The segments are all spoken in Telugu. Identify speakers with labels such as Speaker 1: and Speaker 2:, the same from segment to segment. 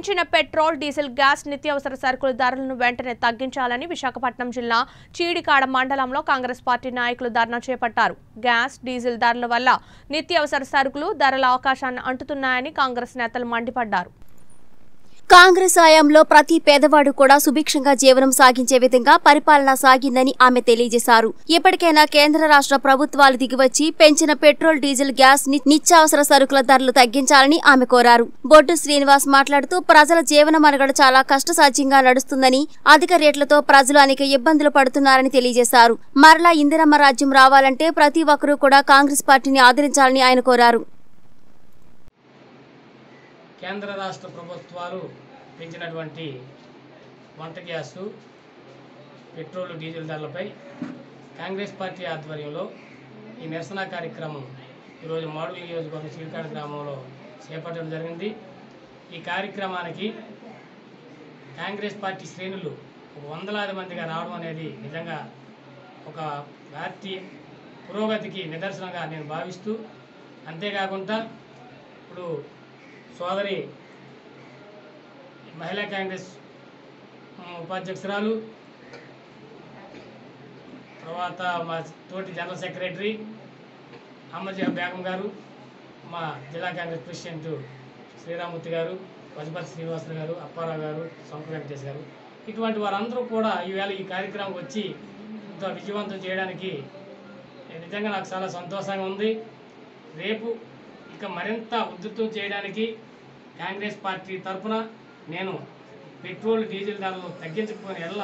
Speaker 1: పెంచిన పెట్రోల్ డీజిల్ గ్యాస్ నిత్యావసర సరుకుల ధరలను వెంటనే తగ్గించాలని విశాఖపట్నం జిల్లా చీడికాడ మండలంలో కాంగ్రెస్ పార్టీ నాయకులు ధర్నా చేపట్టారు. గ్యాస్ డీజిల్ ధరల వల్ల నిత్యావసర సరుకులు ధరల అవకాశాన్ని అంటుతున్నాయని కాంగ్రెస్ నేతలు మండిపడ్డారు.
Speaker 2: కాంగ్రెస్ హయాంలో ప్రతి పేదవాడు కూడా సుభిక్షంగా జీవనం సాగించే విధంగా పరిపాలన సాగిందని ఆమె తెలియజేశారు. ఇప్పటికైనా కేంద్ర రాష్ట్ర ప్రభుత్వాలు దిగివచ్చి పెంచిన పెట్రోల్ డీజిల్ గ్యాస్ నిత్యావసర సరుకుల ధరలు తగ్గించాలని ఆమె కోరారు. బొడ్డు శ్రీనివాస్ మాట్లాడుతూ ప్రజల జీవన మనుగడ చాలా కష్టసాధ్యంగా నడుస్తుందని అధిక రేట్లతో ప్రజలు అనేక ఇబ్బందులు పడుతున్నారని తెలియజేశారు. మరలా ఇందిరమ్మ రాజ్యం రావాలంటే ప్రతి ఒక్కరూ కూడా కాంగ్రెస్ పార్టీని ఆదరించాలని ఆయన కోరారు.
Speaker 3: కేంద్ర రాష్ట్ర ప్రభుత్వాలు పెంచినటువంటి వంట గ్యాసు పెట్రోల్ డీజిల్ ధరలపై కాంగ్రెస్ పార్టీ ఆధ్వర్యంలో ఈ నిరసన కార్యక్రమం ఈరోజు మాడుగుల నియోజకవర్గం చీడికాడ గ్రామంలో చేపట్టడం జరిగింది. ఈ కార్యక్రమానికి కాంగ్రెస్ పార్టీ శ్రేణులు ఒక వందలాది మందిగా రావడం అనేది నిజంగా ఒక పార్టీ పురోగతికి నిదర్శనంగా నేను భావిస్తూ అంతేకాకుండా ఇప్పుడు సోదరి మహిళా కాంగ్రెస్ ఉపాధ్యక్షురాలు తర్వాత మా తోటి జనరల్ సెక్రటరీ అమ్మజీ బేగం గారు మా జిల్లా కాంగ్రెస్ ప్రెసిడెంట్ శ్రీరామూర్తి గారు పశుపతి శ్రీనివాసరావు గారు అప్పారావు గారు సొంత వెంకటేష్ గారు. ఇటువంటి వారందరూ కూడా ఈవేళ ఈ కార్యక్రమం వచ్చి ఇంత విజయవంతం చేయడానికి నిజంగా నాకు చాలా సంతోషంగా ఉంది. రేపు ఇంకా మరింత ఉధృతం చేయడానికి కాంగ్రెస్ పార్టీ తరఫున నేను పెట్రోల్ డీజిల్ ధరలు తగ్గించకపోయిన ఎల్ల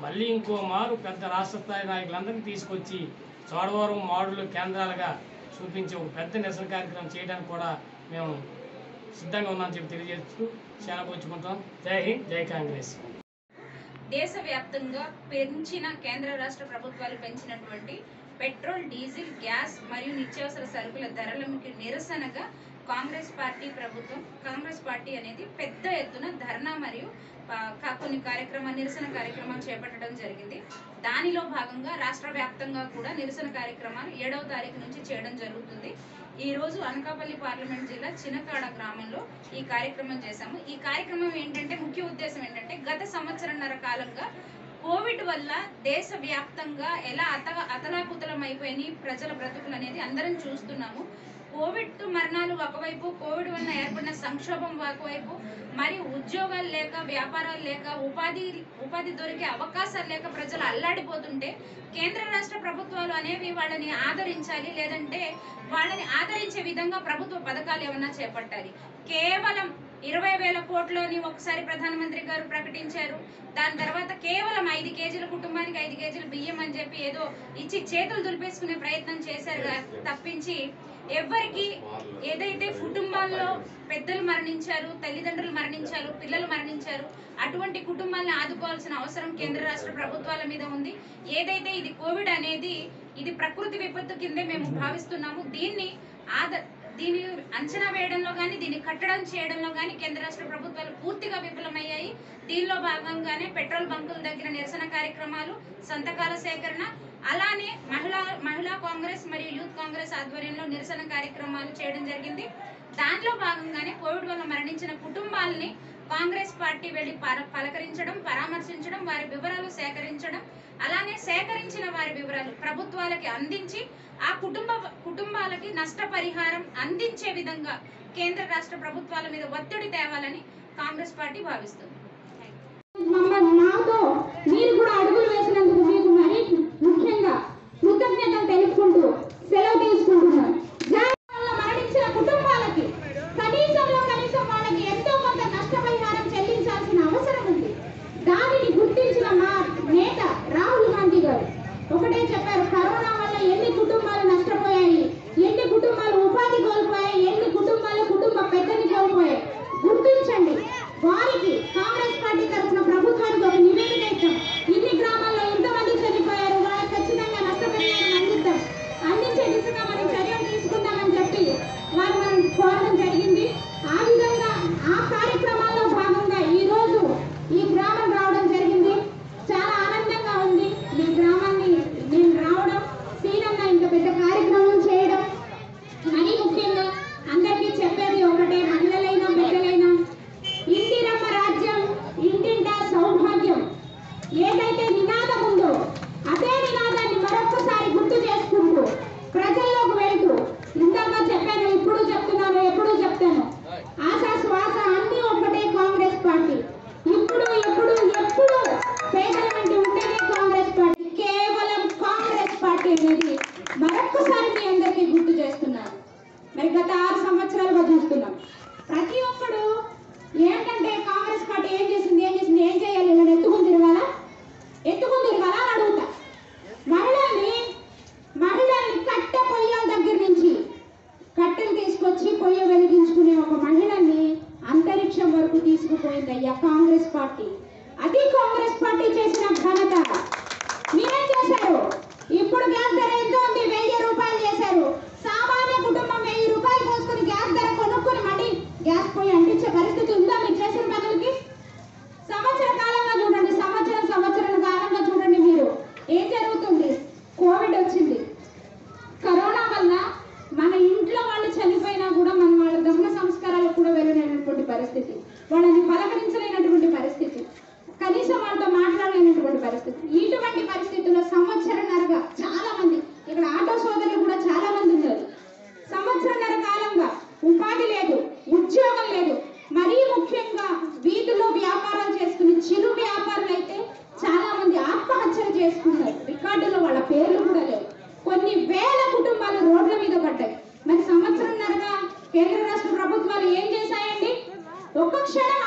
Speaker 3: మళ్ళీ ఇంకో మారు పెద్ద రాష్ట్ర స్థాయి నాయకులందరినీ తీసుకొచ్చి చోడవరం మాడులు కేంద్రాలుగా చూపించి ఒక పెద్ద నిరసన కార్యక్రమం చేయడానికి కూడా మేము సిద్ధంగా ఉన్నామని చెప్పి తెలియజేస్తూ చేనకూర్చుకుంటాం జై హింద్ జై కాంగ్రెస్.
Speaker 4: దేశవ్యాప్తంగా పెంచిన కేంద్ర రాష్ట్ర ప్రభుత్వాలు పెంచినటువంటి పెట్రోల్ డీజిల్ గ్యాస్ మరియు నిత్యావసర సరుకుల ధరలకు నిరసనగా కాంగ్రెస్ పార్టీ ప్రభుత్వం కాంగ్రెస్ పార్టీ అనేది పెద్ద ఎత్తున ధర్నా మరియు కొన్ని కార్యక్రమ నిరసన కార్యక్రమాలు చేపట్టడం జరిగింది. దానిలో భాగంగా రాష్ట్ర వ్యాప్తంగా కూడా నిరసన కార్యక్రమాలు ఏడవ తారీఖు నుంచి చేయడం జరుగుతుంది. ఈ రోజు అనకాపల్లి పార్లమెంట్ జిల్లా చినకాడ గ్రామంలో ఈ కార్యక్రమం చేశాము. ఈ కార్యక్రమం ఏంటంటే ముఖ్య ఉద్దేశం ఏంటంటే గత సంవత్సరంన్నర కాలంగా కోవిడ్ వల్ల దేశవ్యాప్తంగా ఎలా అత అతలాకుతలం అయిపోయినాయి ప్రజల బ్రతుకులు అనేది అందరం చూస్తున్నాము. కోవిడ్ మరణాలు ఒకవైపు కోవిడ్ వల్ల ఏర్పడిన సంక్షోభం ఒకవైపు మరియు ఉద్యోగాలు లేక వ్యాపారాలు లేక ఉపాధి ఉపాధి దొరికే అవకాశాలు లేక ప్రజలు అల్లాడిపోతుంటే కేంద్ర రాష్ట్ర ప్రభుత్వాలు అనేవి వాళ్ళని ఆదరించాలి లేదంటే వాళ్ళని ఆదరించే విధంగా ప్రభుత్వ పథకాలు ఏమన్నా చేపట్టాలి. కేవలం ఇరవై వేల కోట్లని ఒకసారి ప్రధానమంత్రి గారు ప్రకటించారు. దాని తర్వాత కేవలం ఐదు కేజీల కుటుంబానికి ఐదు కేజీలు బియ్యం అని చెప్పి ఏదో ఇచ్చి చేతులు దులిపేసుకునే ప్రయత్నం చేశారు తప్పించి ఎవరికి ఏదైతే కుటుంబాల్లో పెద్దలు మరణించారు తల్లిదండ్రులు మరణించారు పిల్లలు మరణించారు అటువంటి కుటుంబాలను ఆదుకోవాల్సిన అవసరం కేంద్ర రాష్ట్ర ప్రభుత్వాల మీద ఉంది. ఏదైతే ఇది కోవిడ్ అనేది ఇది ప్రకృతి విపత్తు కిందే మేము భావిస్తున్నాము. దీన్ని ఆద దీని అంచనా వేయడంలో కానీ దీన్ని కట్టడం చేయడంలో కానీ కేంద్ర రాష్ట్ర ప్రభుత్వాలు పూర్తిగా విఫలమయ్యాయి. దీనిలో భాగంగానే పెట్రోల్ బంకుల దగ్గర నిరసన కార్యక్రమాలు సంతకాల సేకరణ అలానే మహిళా మహిళా కాంగ్రెస్ మరియు యూత్ కాంగ్రెస్ ఆధ్వర్యంలో నిరసన కార్యక్రమాలు చేయడం జరిగింది. దానిలో భాగంగానే కోవిడ్ వల్ల మరణించిన కుటుంబాలని కాంగ్రెస్ పార్టీ వెళ్ళి పలకరించడం పరామర్శించడం వారి వివరాలు సేకరించడం అలానే సేకరించిన వారి వివరాలు ప్రభుత్వాలకి అందించి ఆ కుటుంబ కుటుంబాలకి నష్టపరిహారం అందించే విధంగా కేంద్ర రాష్ట్ర ప్రభుత్వాల మీద ఒత్తిడి తేవాలని కాంగ్రెస్ పార్టీ భావిస్తుంది.
Speaker 5: ఒకటే చెప్పారు. మేము గత ఆరు సంవత్సరాలుగా చూస్తున్నాం. ప్రతి ఒక్కడు ఏంటంటే కాంగ్రెస్ పార్టీ ఏం చేసింది ఏం చేసింది ఏం చేయాలి నేను ఎత్తుకుని తిరగాలా ఎత్తుకుని తిరగాలా అని అడుగుతా. మహిళల్ని మహిళల్ని కట్ట పొయ్యల దగ్గర నుంచి కట్టెలు తీసుకొచ్చి పొయ్య వెలిగించుకునే ఒక మహిళల్ని అంతరిక్షం వరకు
Speaker 4: తీసుకుపోయింది అయ్యా కాంగ్రెస్ పార్టీ. ఒక్క క్షణం ఆలోచించి